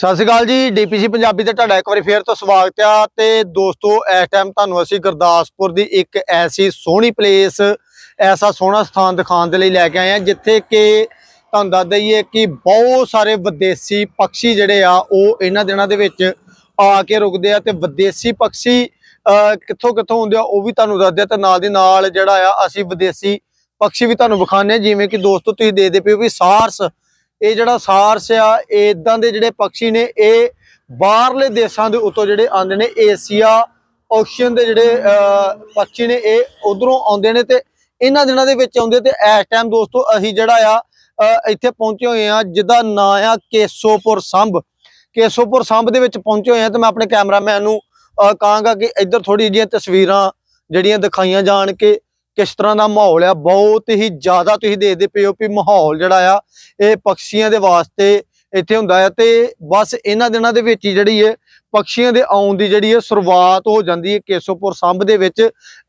ਸਤਿ ਸ਼੍ਰੀ ਅਕਾਲ ਜੀ, ਡੀਪੀਸੀ ਪੰਜਾਬੀ ਤੇ ਤੁਹਾਡਾ ਇੱਕ ਵਾਰੀ ਫੇਰ ਤੋਂ ਸਵਾਗਤ ਆ ਤੇ ਦੋਸਤੋ, ਇਸ ਟਾਈਮ ਤੁਹਾਨੂੰ ਅਸੀਂ ਗੁਰਦਾਸਪੁਰ ਦੀ ਇੱਕ ਐਸੀ ਸੋਹਣੀ ਪਲੇਸ ਐਸਾ ਸੋਹਣਾ ਸਥਾਨ ਦਿਖਾਉਣ ਦੇ ਲਈ ਲੈ ਕੇ ਆਏ ਆ ਜਿੱਥੇ ਕਿ ਤੁਹਾਨੂੰ ਦੱਸ ਦਈਏ ਕਿ ਬਹੁਤ ਸਾਰੇ ਵਿਦੇਸੀ ਪੰਛੀ ਜਿਹੜੇ ਆ, ਉਹ ਇਹਨਾਂ ਦਿਨਾਂ ਦੇ ਵਿੱਚ ਆ ਕੇ ਰੁਕਦੇ ਆ ਤੇ ਵਿਦੇਸੀ ਪੰਛੀ ਕਿੱਥੋਂ ਕਿੱਥੋਂ ਹੁੰਦੇ ਆ, ਉਹ ਵੀ ਤੁਹਾਨੂੰ ਦੱਸਦੇ ਆ ਤੇ ਨਾਲ ਦੀ ਨਾਲ ਜਿਹੜਾ ਆ, ਅਸੀਂ ਵਿਦੇਸੀ ਪੰਛੀ ਵੀ ਤੁਹਾਨੂੰ ਵਿਖਾਣੇ ਆ ਜਿਵੇਂ ਕਿ ਦੋਸਤੋ ਤੁਸੀਂ ਦੇਖਦੇ ਪਏ ਹੋ ਵੀ ਸਾਰਸ ਇਹ ਜਿਹੜਾ ਸਾਰਸ ਆ ਇਦਾਂ ਦੇ ਜਿਹੜੇ ਪੰਛੀ ਨੇ ਇਹ ਬਾਹਰਲੇ ਦੇਸ਼ਾਂ ਦੇ ਉੱਤੋਂ ਜਿਹੜੇ ਆਉਂਦੇ ਨੇ ਏਸ਼ੀਆ ਓਸ਼ੀਅਨ ਦੇ ਜਿਹੜੇ ਅਹ, ਪੰਛੀ ਨੇ ਇਹ ਉਧਰੋਂ ਆਉਂਦੇ ਨੇ ਤੇ ਇਹਨਾਂ ਦਿਨਾਂ ਦੇ ਵਿੱਚ ਆਉਂਦੇ ਤੇ ਇਸ ਟਾਈਮ ਦੋਸਤੋ ਅਸੀਂ ਜਿਹੜਾ ਆ ਇੱਥੇ ਪਹੁੰਚੇ ਹੋਏ ਆ ਜਿਹਦਾ ਨਾਂ ਆ ਕੇਸੋਪੁਰ ਸੰਭ। ਕੇਸੋਪੁਰ ਸੰਭ ਦੇ ਵਿੱਚ ਪਹੁੰਚੇ ਹੋਏ ਆ ਤੇ ਮੈਂ ਆਪਣੇ ਕੈਮਰਾਮੈਨ ਨੂੰ ਅਹ, ਕਹਾਂਗਾ ਕਿ ਇੱਧਰ ਥੋੜੀ ਜਿਹੀਆਂ ਤਸਵੀਰਾਂ ਜਿਹੜੀਆਂ ਦਿਖਾਈਆਂ ਜਾਣ ਕਿ ਕਿਸ ਤਰ੍ਹਾਂ ਦਾ ਮਾਹੌਲ ਆ, ਬਹੁਤ ਹੀ ਜ਼ਿਆਦਾ ਤੁਸੀਂ ਦੇਖਦੇ ਪਏ ਹੋ ਵੀ ਮਾਹੌਲ ਜਿਹੜਾ ਆ, ਇਹ ਪੰਛੀਆਂ ਦੇ ਵਾਸਤੇ ਇੱਥੇ ਹੁੰਦਾ ਹੈ ਤੇ ਬਸ ਇਹਨਾਂ ਦਿਨਾਂ ਦੇ ਵਿੱਚ ਹੀ ਜਿਹੜੀ ਹੈ ਪੰਛੀਆਂ ਦੇ ਆਉਣ ਦੀ ਜਿਹੜੀ ਹੈ ਸ਼ੁਰੂਆਤ ਹੋ ਜਾਂਦੀ ਹੈ ਕੇਸੋਪੁਰ ਸੰਭ ਦੇ ਵਿੱਚ।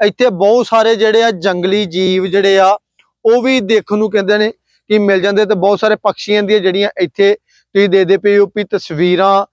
ਇੱਥੇ ਬਹੁਤ ਸਾਰੇ ਜਿਹੜੇ ਆ ਜੰਗਲੀ ਜੀਵ ਜਿਹੜੇ ਆ, ਉਹ ਵੀ ਦੇਖਣ ਨੂੰ ਕਹਿੰਦੇ ਨੇ ਕਿ ਮਿਲ ਜਾਂਦੇ ਤੇ ਬਹੁਤ ਸਾਰੇ ਪੰਛੀਆਂ ਦੀਆਂ ਜਿਹੜੀਆਂ ਇੱਥੇ ਤੁਸੀਂ ਦੇਖਦੇ ਪਏ ਹੋ ਵੀ ਤਸਵੀਰਾਂ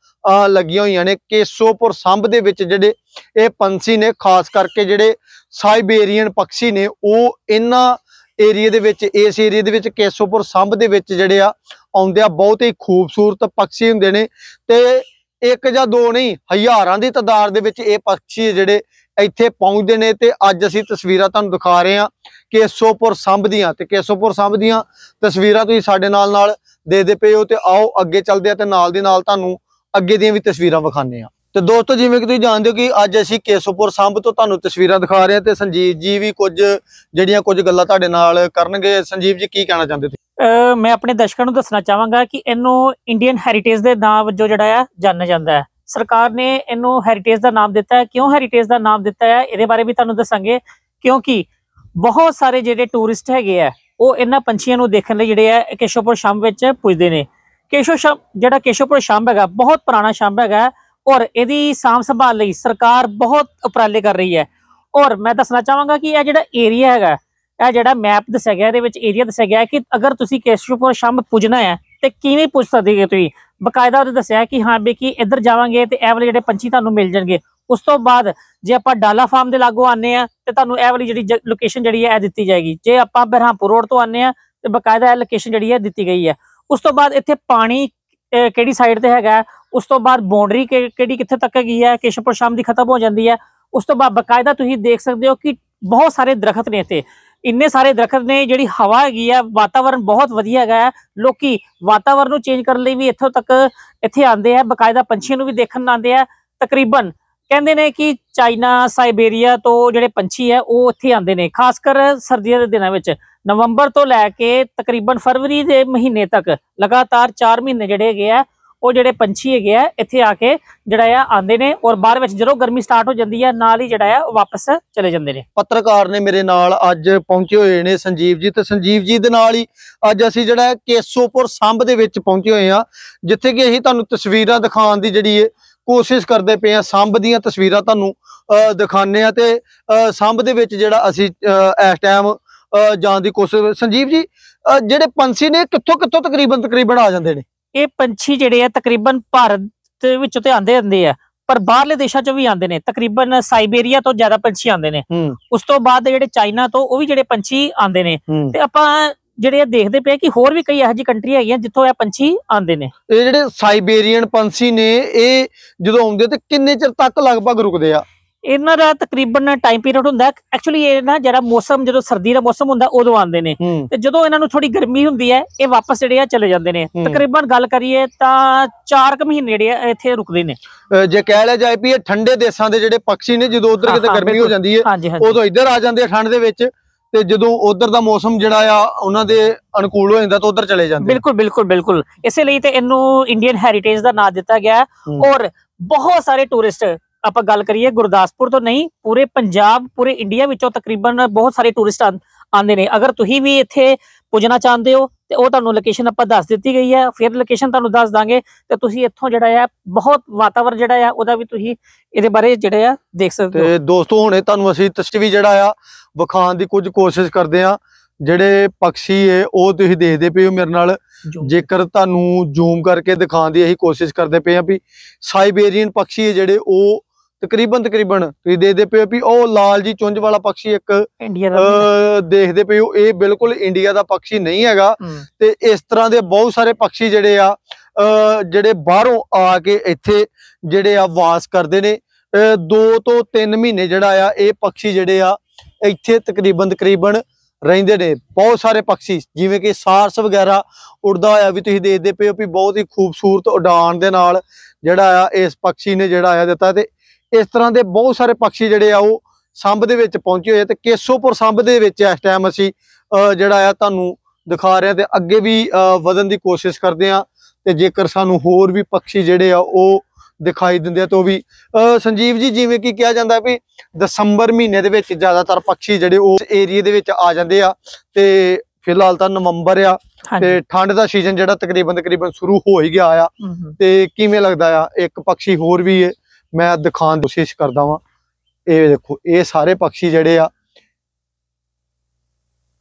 ਲੱਗੀਆਂ ਹੋਈਆਂ ਨੇ ਕੇਸੋਪੁਰ ਸੰਭ ਦੇ ਵਿੱਚ ਜਿਹੜੇ ਇਹ ਪੰਛੀ ਨੇ, ਖਾਸ ਕਰਕੇ ਜਿਹੜੇ ਸਾਈਬੇਰੀਅਨ ਪੰਛੀ ਨੇ, ਉਹ ਇਹਨਾਂ ਏਰੀਆ ਦੇ ਵਿੱਚ, ਇਸ ਏਰੀਆ ਦੇ ਵਿੱਚ ਕੇਸੋਪੁਰ ਸੰਭ ਦੇ ਵਿੱਚ ਜਿਹੜੇ ਆ, ਆਉਂਦੇ ਆ, ਬਹੁਤ ਹੀ ਖੂਬਸੂਰਤ ਪੰਛੀ ਹੁੰਦੇ ਨੇ ਤੇ ਇੱਕ ਜਾਂ ਦੋ ਨਹੀਂ, ਹਜ਼ਾਰਾਂ ਦੀ ਤਾਦਾਦ ਦੇ ਵਿੱਚ ਇਹ ਪੰਛੀ ਜਿਹੜੇ ਇੱਥੇ ਪਹੁੰਚਦੇ ਨੇ ਤੇ ਅੱਜ ਅਸੀਂ ਤਸਵੀਰਾਂ ਤੁਹਾਨੂੰ ਦਿਖਾ ਰਹੇ ਹਾਂ ਕੇਸੋਪੁਰ ਸੰਭ ਦੀਆਂ ਤੇ ਕੇਸੋਪੁਰ ਸੰਭ ਦੀਆਂ ਤਸਵੀਰਾਂ ਤੁਸੀਂ ਸਾਡੇ ਨਾਲ ਨਾਲ ਦੇਖਦੇ ਪਏ ਹੋ ਤੇ ਆਓ ਅੱਗੇ ਚੱਲਦੇ ਆ ਤੇ ਨਾਲ ਦੀ ਨਾਲ ਤੁਹਾਨੂੰ ਅੱਗੇ ਦੀਆਂ ਵੀ ਤਸਵੀਰਾਂ ਵਿਖਾਉਂਦੇ ਆ ਤੇ ਦੋਸਤੋ, ਜਿਵੇਂ ਕਿ ਤੁਸੀਂ ਜਾਣਦੇ ਹੋ ਕਿ ਅੱਜ ਅਸੀਂ ਕੇਸੋਪੁਰ ਸੰਭ ਤੋਂ ਤੁਹਾਨੂੰ ਤਸਵੀਰਾਂ ਦਿਖਾ ਰਹੇ ਹਾਂ ਤੇ ਸੰਜੀਵ ਜੀ ਵੀ ਕੁਝ ਜਿਹੜੀਆਂ ਕੁਝ ਗੱਲਾਂ ਤੁਹਾਡੇ ਨਾਲ ਕਰਨਗੇ। ਸੰਜੀਵ ਜੀ, ਕੀ ਕਹਿਣਾ ਚਾਹੁੰਦੇ ਤੁਸੀਂ? ਮੈਂ ਆਪਣੇ ਦਰਸ਼ਕਾਂ ਨੂੰ ਦੱਸਣਾ ਚਾਹਾਂਗਾ ਕਿ ਇਹਨੂੰ ਇੰਡੀਅਨ ਹੈਰੀਟੇਜ ਦੇ ਨਾਮ ਵਜੋਂ ਜਿਹੜਾ ਆ ਜਾਣਿਆ ਜਾਂਦਾ ਹੈ। ਸਰਕਾਰ ਨੇ ਇਹਨੂੰ ਹੈਰੀਟੇਜ ਦਾ ਨਾਮ ਦਿੱਤਾ ਹੈ। ਕਿਉਂ ਹੈਰੀਟੇਜ ਦਾ ਨਾਮ ਦਿੱਤਾ ਹੈ? ਇਹਦੇ ਬਾਰੇ ਵੀ ਤੁਹਾਨੂੰ ਦੱਸਾਂਗੇ। ਕਿਉਂਕਿ ਬਹੁਤ ਸਾਰੇ ਜਿਹੜੇ ਟੂਰਿਸਟ ਹੈਗੇ ਆ, ਉਹ ਇਹਨਾਂ ਪੰਛੀਆਂ ਨੂੰ ਦੇਖਣ ਲਈ ਜਿਹੜੇ ਆ ਕੇਸ਼ੋਪੁਰ ਸ਼ਾਮ ਵਿੱਚ ਪੁੱਜਦੇ ਨੇ। ਕੇਸ਼ੋ ਸ਼ਾਮ ਜਿਹੜਾ ਕੇਸ਼ੋਪੁਰ ਸ਼ਾਮ ਹੈਗਾ, ਬਹੁਤ ਪੁਰਾਣਾ ਸ਼ਾਮ ਹੈਗਾ ਔਰ ਇਹਦੀ ਸਾਂਭ ਸੰਭਾਲ ਲਈ ਸਰਕਾਰ ਬਹੁਤ ਉਪਰਾਲੇ ਕਰ ਰਹੀ ਹੈ। ਔਰ ਮੈਂ ਦੱਸਣਾ ਚਾਹਾਂਗਾ ਕਿ ਇਹ ਜਿਹੜਾ ਏਰੀਆ ਹੈਗਾ, ਇਹ ਜਿਹੜਾ ਮੈਪ ਦੱਸਿਆ ਗਿਆ, ਇਹਦੇ ਵਿੱਚ ਏਰੀਆ ਦੱਸਿਆ ਗਿਆ ਕਿ ਅਗਰ ਤੁਸੀਂ ਕੇਸ਼ੋਪੁਰ ਸ਼ੰਭ ਪੁੱਜਣਾ ਹੈ, ਤੇ ਕਿਵੇਂ ਪੁੱਜ ਸਕਦੇ ਹੋ ਤੁਸੀਂ? ਬਕਾਇਦਾ ਉਹਦੇ ਦੱਸਿਆ ਕਿ ਹਾਂ ਵੀ ਕਿ ਇੱਧਰ ਜਾਵਾਂਗੇ ਤੇ ਇਹ ਵਾਲੇ ਜਿਹੜੇ ਪੰਛੀ ਤੁਹਾਨੂੰ ਮਿਲ ਜਾਣਗੇ। ਉਸ ਤੋਂ ਬਾਅਦ ਜੇ ਆਪਾਂ ਡਾਲਾ ਫਾਰਮ ਦੇ ਲਾਗੋਂ ਆਨੇ ਆ ਤੇ ਤੁਹਾਨੂੰ ਇਹ ਵਾਲੀ ਜਿਹੜੀ ਲੋਕੇਸ਼ਨ ਜਿਹੜੀ ਹੈ, ਇਹ ਦਿੱਤੀ ਜਾਏਗੀ। ਜੇ ਆਪਾਂ ਬਰਹਾਮਪੁਰ ਰੋਡ ਤੋਂ ਆਨੇ ਆ ਤੇ ਬਕਾਇਦਾ ਇਹ ਲੋਕੇਸ਼ਨ ਜਿਹੜੀ ਹੈ ਦਿੱਤੀ ਗਈ ਹੈ। ਉਸ ਤੋਂ ਬਾਅਦ ਇੱਥੇ ਪਾਣੀ ਕਿਹੜੀ ਸਾਈਡ ਤੇ ਹੈਗਾ ਉਸ ਤੋਂ ਬਾਅਦ ਬਾਉਂਡਰੀ ਕਿਹੜੀ ਕਿੱਥੇ ਤੱਕ ਹੈਗੀ ਹੈ? ਕੇਸ਼ਵਪੁਰ ਸ਼ਾਮ ਦੀ ਖਤਮ ਹੋ ਜਾਂਦੀ ਹੈ। ਉਸ ਤੋਂ ਬਾਅਦ ਬਕਾਇਦਾ ਤੁਸੀਂ ਦੇਖ ਸਕਦੇ ਹੋ ਕਿ ਬਹੁਤ ਸਾਰੇ ਦਰਖਤ ਨੇ ਇੱਥੇ। ਇੰਨੇ ਸਾਰੇ ਦਰਖਤ ਨੇ, ਜਿਹੜੀ ਹਵਾ ਹੈਗੀ ਆ ਵਾਤਾਵਰਣ ਬਹੁਤ ਵਧੀਆ ਹੈਗਾ ਹੈ। ਲੋਕੀ ਵਾਤਾਵਰਣ ਨੂੰ ਚੇਂਜ ਕਰਨ ਲਈ ਵੀ ਇੱਥੋਂ ਤੱਕ ਇੱਥੇ ਆਉਂਦੇ ਆ ਬਕਾਇਦਾ ਪੰਛੀਆਂ ਨੂੰ ਵੀ ਦੇਖਣ ਆਉਂਦੇ ਆ ਤਕਰੀਬਨ ਕਹਿੰਦੇ ਨੇ ਕਿ ਚਾਈਨਾ ਸਾਈਬੇਰੀਆ ਤੋਂ ਜਿਹੜੇ ਪੰਛੀ ਹੈ, ਉਹ ਇੱਥੇ ਆਉਂਦੇ ਨੇ। ਖਾਸ ਕਰ ਸਰਦੀਆਂ ਦੇ ਦਿਨਾਂ ਵਿੱਚ ਨਵੰਬਰ ਤੋਂ ਲੈ ਕੇ ਤਕਰੀਬਨ ਫਰਵਰੀ ਦੇ ਮਹੀਨੇ ਤੱਕ ਲਗਾਤਾਰ 4 ਮਹੀਨੇ ਜਿਹੜੇ ਹੈਗੇ ਆ, ਉਹ ਜਿਹੜੇ ਪੰਛੀ ਹੈਗੇ ਆ, ਇੱਥੇ ਆ ਕੇ ਜਿਹੜਾ ਆ ਆਉਂਦੇ ਨੇ ਔਰ ਬਾਅਦ ਵਿੱਚ ਜਦੋਂ ਗਰਮੀ ਸਟਾਰਟ ਹੋ ਜਾਂਦੀ ਹੈ ਨਾਲ ਹੀ ਜਿਹੜਾ ਆ ਉਹ ਵਾਪਸ ਚਲੇ ਜਾਂਦੇ ਨੇ। ਪੱਤਰਕਾਰ ਨੇ ਮੇਰੇ ਨਾਲ ਅੱਜ ਪਹੁੰਚੇ ਹੋਏ ਨੇ ਸੰਜੀਵ ਜੀ ਤੇ ਸੰਜੀਵ ਜੀ ਦੇ ਨਾਲ ਹੀ ਅੱਜ ਅਸੀਂ ਜਿਹੜਾ ਕੇਸੋਪੁਰ ਸੰਭ ਦੇ ਵਿੱਚ ਪਹੁੰਚੇ ਹੋਏ ਆ ਜਿੱਥੇ ਕਿ ਅਸੀਂ ਤੁਹਾਨੂੰ ਤਸਵੀਰਾਂ ਦਿਖਾਉਣ ਦੀ ਜਿਹੜੀ ਹੈ ਕੋਸ਼ਿਸ਼ ਕਰਦੇ ਪਏ ਆ ਸੰਭ ਦੀਆਂ ਤਸਵੀਰਾਂ ਤੁਹਾਨੂੰ ਦਿਖਾਉਂਦੇ ਆ ਤੇ ਸੰਭ ਦੇ ਵਿੱਚ ਜਿਹੜਾ ਅਸੀਂ ਇਸ ਟਾਈਮ ਜਾਣ ਦੀ ਕੋਸ਼ਿਸ਼ ਸੰਜੀਵ ਜੀ ਜਿਹੜੇ ਪੰਛੀ ਨੇ ਕਿੱਥੋਂ ਕਿੱਥੋਂ ਤਕਰੀਬਨ ਤਕਰੀਬਨ ਆ ਜਾਂਦੇ ਨੇ? ਇਹ ਪੰਛੀ ਜਿਹੜੇ ਆ ਤਕਰੀਬਨ ਭਾਰਤ ਵਿੱਚੋਂ ਤੇ ਆਂਦੇ ਹੁੰਦੇ ਆ ਪਰ ਬਾਹਰਲੇ ਦੇਸ਼ਾਂ ਚੋਂ ਵੀ ਆਂਦੇ ਨੇ ਤਕਰੀਬਨ ਸਾਈਬੇਰੀਆ ਤੋਂ ਜ਼ਿਆਦਾ ਪੰਛੀ ਆਂਦੇ ਨੇ। ਉਸ ਤੋਂ ਬਾਅਦ ਜਿਹੜੇ ਚਾਈਨਾ ਤੋਂ ਉਹ ਵੀ ਜਿਹੜੇ ਪੰਛੀ ਆਂਦੇ ਨੇ ਤੇ ਆਪਾਂ ਜਿਹੜੇ ਇਹ ਦੇਖਦੇ ਪਏ ਕਿ ਹੋਰ ਵੀ ਕਈ ਇਹੋ ਜਿਹੀ ਕੰਟਰੀ ਹੈਗੀਆਂ ਜਿੱਥੋਂ ਇਹ ਪੰਛੀ ਆਂਦੇ ਨੇ। ਇਹ ਜਿਹੜੇ ਸਾਈਬੇਰੀਅਨ ਪੰਛੀ ਨੇ ਇਹ ਜਦੋਂ ਆਉਂਦੇ ਤੇ ਕਿੰਨੇ ਚਿਰ ਤੱਕ ਲਗਭਗ ਰੁਕਦੇ ਆ? ਇਹਨਾਂ ਦਾ ਤਕਰੀਬਨ ਟਾਈਮ ਪੀਰੀਅਡ ਹੁੰਦਾ ਐਕਚੁਅਲੀ ਇਹ ਨਾ ਜਿਹੜਾ ਮੌਸਮ ਜਦੋਂ ਸਰਦੀ ਦਾ ਮੌਸਮ ਹੁੰਦਾ ਉਦੋਂ ਆਂਦੇ ਨੇ। ਤੇ ਜਦੋਂ ਇਹਨਾਂ ਨੂੰ ਥੋੜੀ ਗਰਮੀ ਹੁੰਦੀ ਹੈ ਇਹ ਵਾਪਸ ਜਿਹੜੇ ਆ ਚਲੇ ਜਾਂਦੇ ਨੇ। ਤਕਰੀਬਨ ਗੱਲ ਕਰੀਏ ਤਾਂ 4 ਕੁ ਮਹੀਨੇ ਜਿਹੜੇ ਆ ਇੱਥੇ ਰੁਕਦੇ ਨੇ। ਜੇ ਕਹਿ ਲਿਆ ਜਾਏ ਵੀ ਇਹ ਠੰਡੇ ਦੇਸ਼ਾਂ ਦੇ ਜਿਹੜੇ ਪੰਛੀ ਨੇ ਜਦੋਂ ਉਧਰ ਕਿਤੇ ਗਰਮੀ ਹੋ। ਜਾਂਦੀ ਹੈ ਉਦੋਂ ਇੱਧਰ ਆ ਜਾਂਦੇ ਆ ਠੰਡ ਦੇ ਵਿੱਚ। ਤੇ ਜਦੋਂ ਉਧਰ ਦਾ ਮੌਸਮ ਜਿਹੜਾ ਆ ਉਹਨਾਂ ਦੇ ਅਨੁਕੂਲ ਹੋ ਜਾਂਦਾ ਤਾਂ ਉਧਰ ਚਲੇ ਜਾਂਦੇ। ਬਿਲਕੁਲ ਬਿਲਕੁਲ ਬਿਲਕੁਲ ਇਸੇ ਲਈ ਤੇ ਇਹਨੂੰ ਇੰਡੀਅਨ ਹੈਰੀਟੇਜ ਦਾ ਨਾਮ ਦਿੱਤਾ ਗਿਆ। ਔਰ ਬਹੁਤ ਸਾਰੇ ਟੂਰਿਸਟ ਆਪਾਂ ਗੱਲ ਕਰੀਏ ਗੁਰਦਾਸਪੁਰ ਤੋਂ ਨਹੀਂ ਪੂਰੇ ਪੰਜਾਬ ਪੂਰੇ ਇੰਡੀਆ ਵਿੱਚੋਂ ਤਕਰੀਬਨ ਬਹੁਤ ਸਾਰੇ ਟੂਰਿਸਟ ਆਉਂਦੇ ਨੇ ਅਗਰ ਤੁਸੀਂ ਵੀ ਇੱਥੇ ਪੁੱਜਣਾ ਚਾਹੁੰਦੇ ਹੋ ਤੇ ਉਹ ਤੁਹਾਨੂੰ ਲੋਕੇਸ਼ਨ ਆਪਾਂ ਦੱਸ ਦਿੱਤੀ ਗਈ ਹੈ ਫਿਰ ਲੋਕੇਸ਼ਨ ਤੁਹਾਨੂੰ ਦੱਸ ਦਾਂਗੇ ਤੇ ਤੁਸੀਂ ਇੱਥੋਂ ਜਿਹੜਾ ਆ ਬਹੁਤ ਵਾਤਾਵਰਣ ਜਿਹੜਾ ਆ ਉਹਦਾ ਵੀ ਤੁਸੀਂ ਇਹਦੇ ਬਾਰੇ ਜਿਹੜਾ ਆ ਦੇਖ ਸਕਦੇ ਹੋ। ਤੇ ਦੋਸਤੋ ਹੁਣੇ ਤੁਹਾਨੂੰ ਅਸੀਂ ਤਸਵੀਰ ਜਿਹੜਾ ਆ ਵਿਖਾਉਣ ਦੀ ਕੁਝ ਕੋਸ਼ਿਸ਼ ਕਰਦੇ ਆ ਜਿਹੜੇ ਪੰਛੀ ਏ ਉਹ ਤੁਸੀਂ ਦੇਖਦੇ ਪਏ ਹੋ ਮੇਰੇ ਨਾਲ। ਜੇਕਰ ਤੁਹਾਨੂੰ ਜ਼ੂਮ ਕਰਕੇ ਦਿਖਾਉਣ ਦੀ ਅਸੀਂ ਕੋਸ਼ਿਸ਼ ਕਰਦੇ ਪਏ ਆ ਵੀ ਸਾਈਬੇਰੀਅਨ ਪੰਛੀ ਜਿਹੜੇ ਉਹ ਤਕਰੀਬਨ ਤਕਰੀਬਨ ਤੁਸੀਂ ਦੇਖਦੇ ਪਏ ਹੋ ਵੀ ਉਹ ਲਾਲ ਜੀ ਚੁੰਝ ਵਾਲਾ ਪੰਛੀ ਇੱਕ ਇੰਡੀਆ ਦਾ ਦੇਖਦੇ ਪਏ ਹੋ ਇਹ ਬਿਲਕੁਲ ਇੰਡੀਆ ਦਾ ਪੰਛੀ ਨਹੀਂ ਹੈਗਾ। ਤੇ ਇਸ ਤਰ੍ਹਾਂ ਦੇ ਬਹੁਤ ਸਾਰੇ ਪੰਛੀ ਜਿਹੜੇ ਆ ਜਿਹੜੇ ਬਾਹਰੋਂ ਆ ਕੇ ਇੱਥੇ ਜਿਹੜੇ ਆ ਵਾਸ ਕਰਦੇ ਨੇ 2 ਤੋਂ 3 ਮਹੀਨੇ ਜਿਹੜਾ ਆ ਇਹ ਪੰਛੀ ਜਿਹੜੇ ਆ ਇੱਥੇ ਤਕਰੀਬਨ ਤਕਰੀਬਨ ਰਹਿੰਦੇ ਨੇ। ਬਹੁਤ ਸਾਰੇ ਪੰਛੀ ਜਿਵੇਂ ਕਿ ਸਾਰਸ ਵਗੈਰਾ ਉੜਦਾ ਹੋਇਆ ਵੀ ਤੁਸੀਂ ਦੇਖਦੇ ਪਏ ਹੋ ਵੀ ਬਹੁਤ ਹੀ ਖੂਬਸੂਰਤ ਉਡਾਨ ਦੇ ਨਾਲ ਜਿਹੜਾ ਆ ਇਸ ਪੰਛੀ ਨੇ ਜਿਹੜਾ ਆ ਦਿੱਤਾ ਤੇ ਇਸ ਤਰ੍ਹਾਂ ਦੇ ਬਹੁਤ ਸਾਰੇ ਪੰਛੀ ਜਿਹੜੇ ਆ ਉਹ ਸੰਭ ਦੇ ਵਿੱਚ ਪਹੁੰਚੇ ਹੋਏ ਆ ਤੇ ਕੇਸੋਪੁਰ ਸੰਭ ਦੇ ਵਿੱਚ ਇਸ ਟਾਈਮ ਅਸੀਂ ਜਿਹੜਾ ਆ ਤੁਹਾਨੂੰ ਦਿਖਾ ਰਹੇ ਆ ਤੇ ਅੱਗੇ ਵੀ ਵਧਣ ਦੀ ਕੋਸ਼ਿਸ਼ ਕਰਦੇ ਆ ਤੇ ਜੇਕਰ ਸਾਨੂੰ ਹੋਰ ਵੀ ਪੰਛੀ ਜਿਹੜੇ ਆ ਉਹ ਦਿਖਾਈ ਦਿੰਦੇ ਆ ਤਾਂ ਉਹ ਵੀ ਸੰਜੀਵ ਜੀ ਜਿਵੇਂ ਕਿ ਕਿਹਾ ਜਾਂਦਾ ਵੀ ਦਸੰਬਰ ਮਹੀਨੇ ਦੇ ਵਿੱਚ ਜ਼ਿਆਦਾਤਰ ਪੰਛੀ ਜਿਹੜੇ ਉਹ ਏਰੀਏ ਦੇ ਵਿੱਚ ਆ ਜਾਂਦੇ ਆ ਤੇ ਫਿਲਹਾਲ ਤਾਂ ਨਵੰਬਰ ਆ ਤੇ ਠੰਡ ਦਾ ਸੀਜ਼ਨ ਜਿਹੜਾ ਤਕਰੀਬਨ ਤਕਰੀਬਨ ਸ਼ੁਰੂ ਹੋ ਹੀ ਗਿਆ ਆ। ਤੇ ਕਿਵੇਂ ਲੱਗਦਾ ਆ? ਇੱਕ ਪੰਛੀ ਹੋਰ ਵੀ ਹੈ ਮੈਂ ਦਿਖਾਉਣ ਦੀ ਕੋਸ਼ਿਸ਼ ਕਰਦਾ ਵਾਂ। ਇਹ ਦੇਖੋ ਇਹ ਸਾਰੇ ਪੰਛੀ ਜਿਹੜੇ ਆ